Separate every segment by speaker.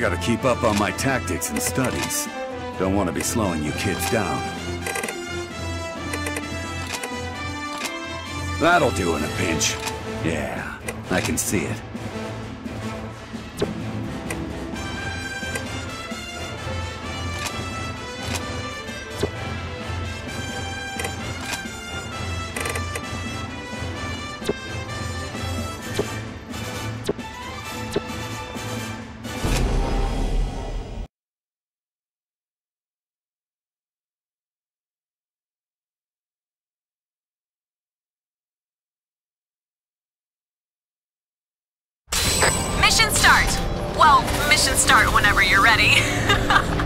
Speaker 1: I gotta keep up on my tactics and studies. Don't want to be slowing you kids down. That'll do in a pinch. Yeah, I can see it.
Speaker 2: Well, mission start whenever you're ready.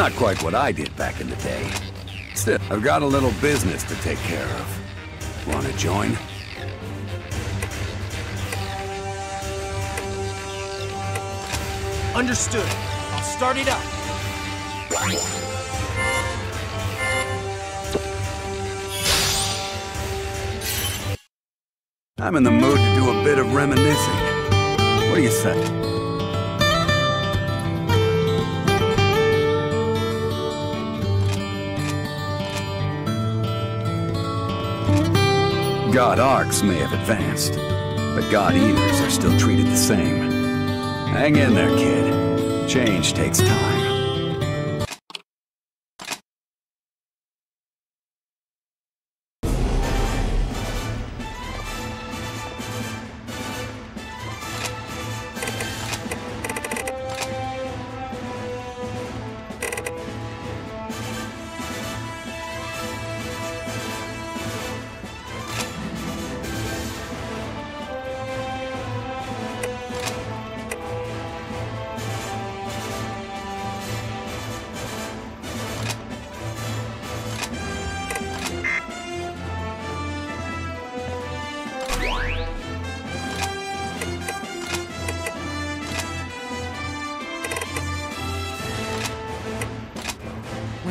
Speaker 1: Not quite what I did back in the day. Still, I've got a little business to take care of. Wanna join?
Speaker 3: Understood. I'll start it up.
Speaker 1: I'm in the mood to do a bit of reminiscing. What do you say? God Arcs may have advanced, but God Eaters are still treated the same. Hang in there, kid. Change takes time.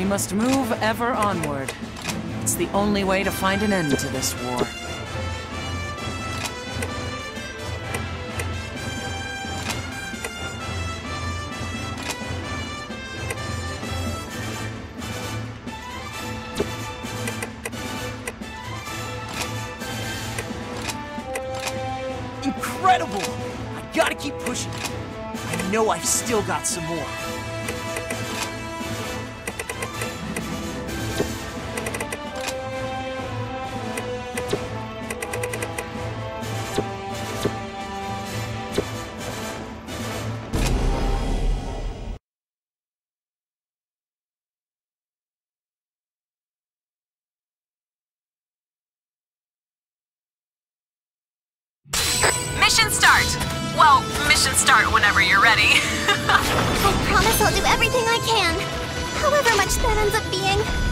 Speaker 4: Must move ever onward. It's the only way to find an end to this war.
Speaker 3: Incredible! I gotta keep pushing. I know I've still got some
Speaker 5: Mission start! Well, mission start whenever you're ready.
Speaker 2: I promise I'll do everything I can. However much that ends up being.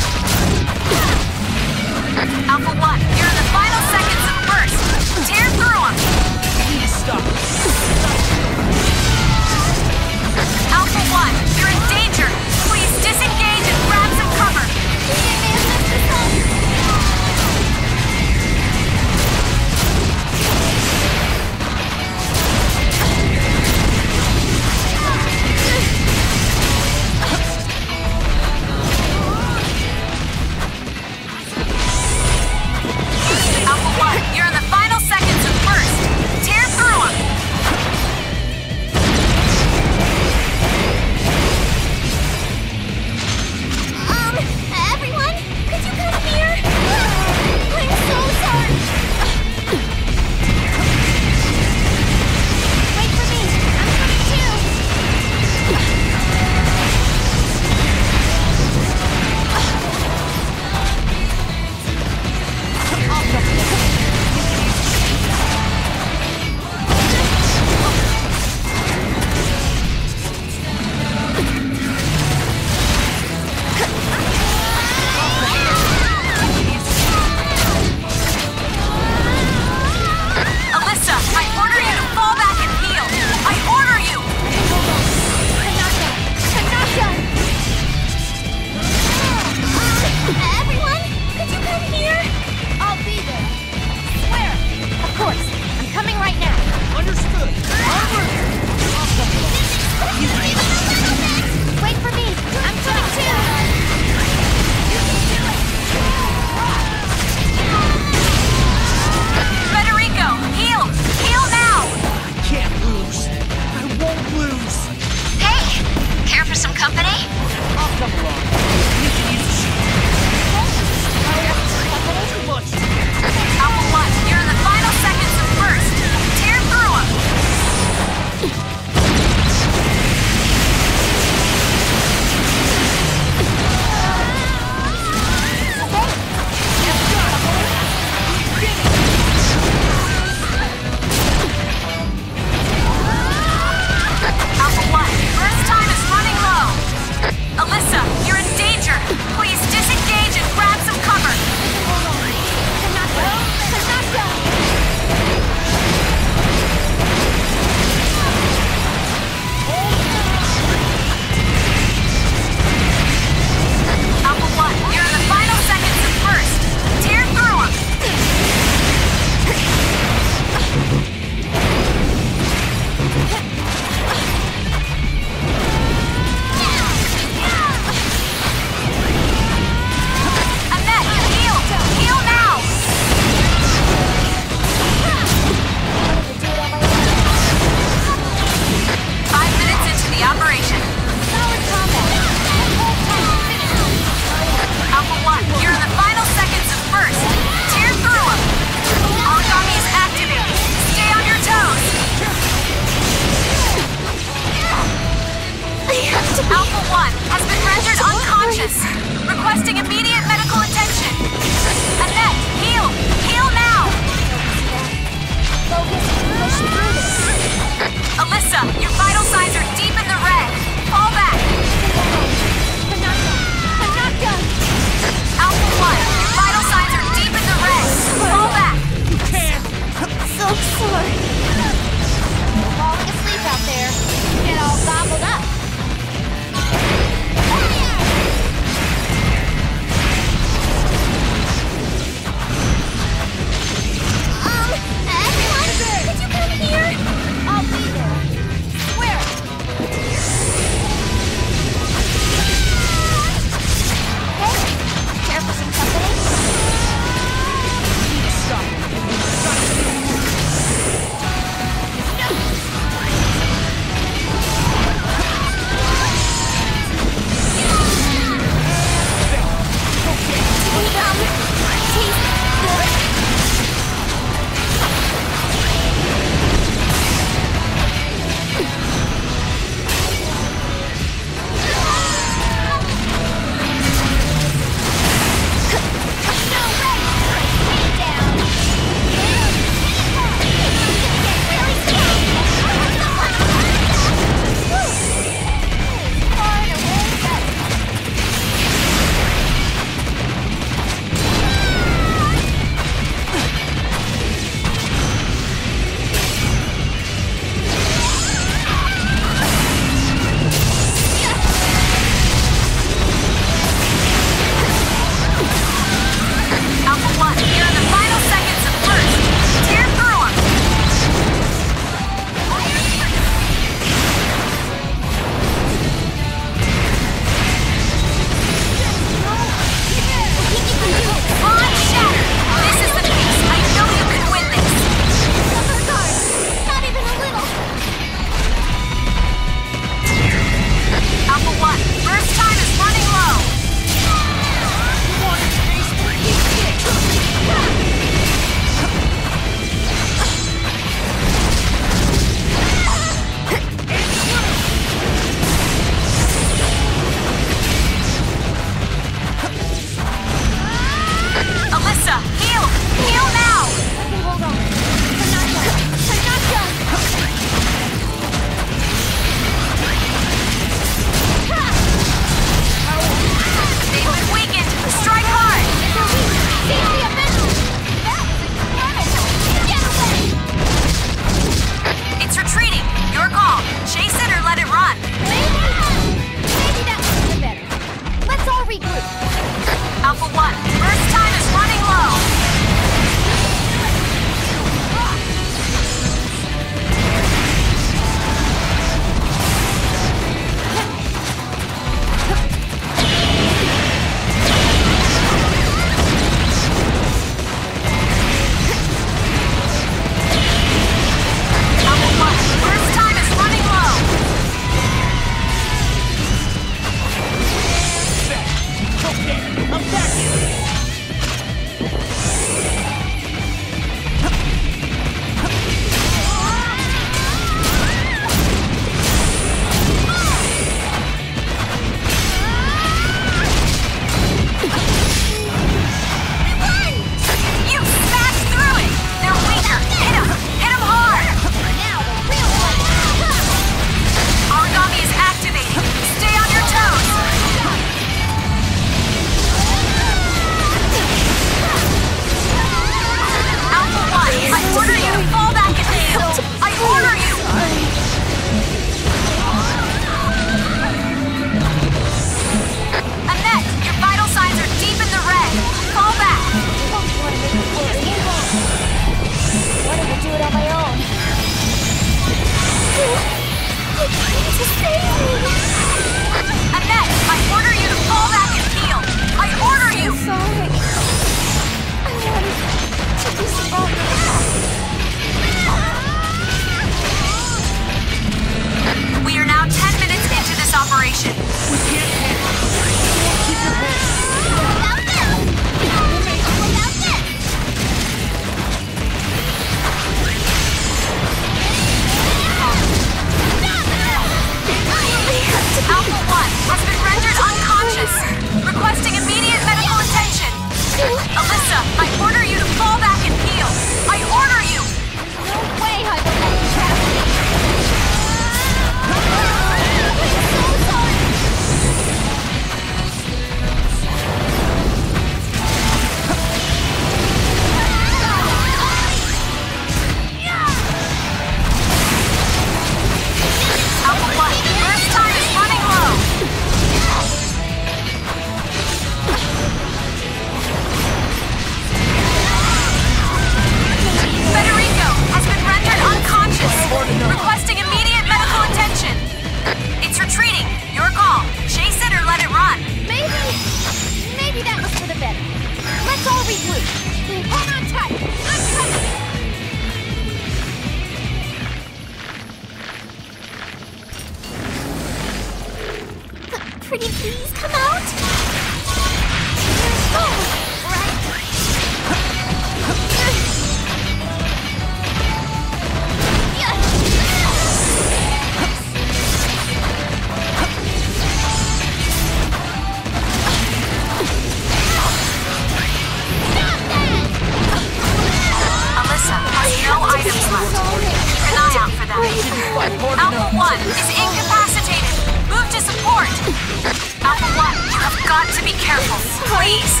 Speaker 2: Please.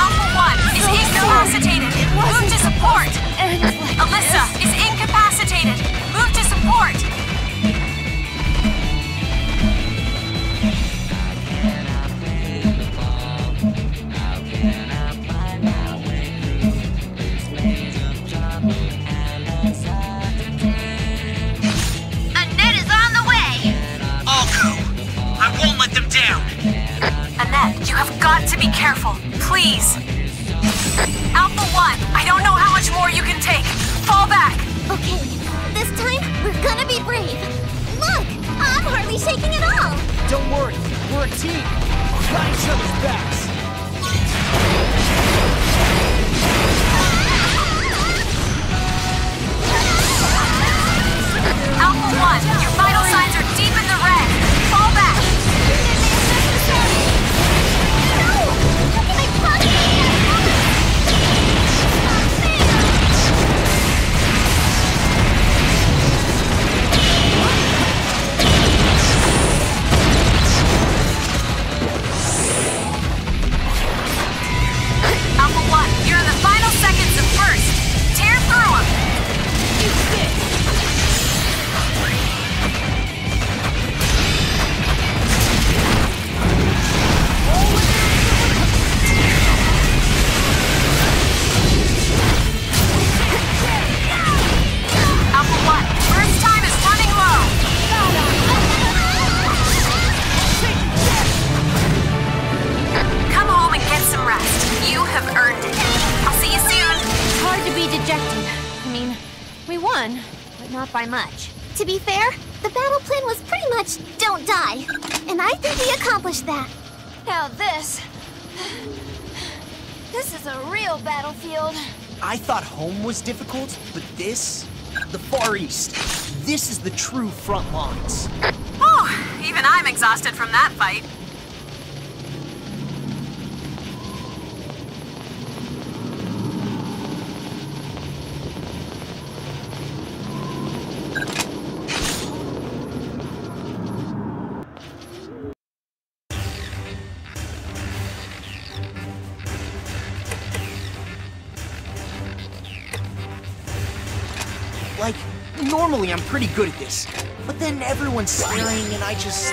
Speaker 5: Alpha 1 is incapacitated. Move to support. Alisa is be careful. Please. Alpha 1, I don't know how much more you can take. Fall back.
Speaker 2: Okay, this time we're gonna be brave. Look, I'm hardly shaking at all.
Speaker 3: Don't worry, we're a team. We've got each other's backs.
Speaker 2: By much. To be fair, the battle plan was pretty much don't die. And I think we accomplished that. Now this... This is a real battlefield.
Speaker 3: I thought home was difficult, but this, the Far East, this is the true front lines.
Speaker 5: Oh, even I'm exhausted from that fight.
Speaker 3: Like, normally I'm pretty good at this, but then everyone's staring and I just.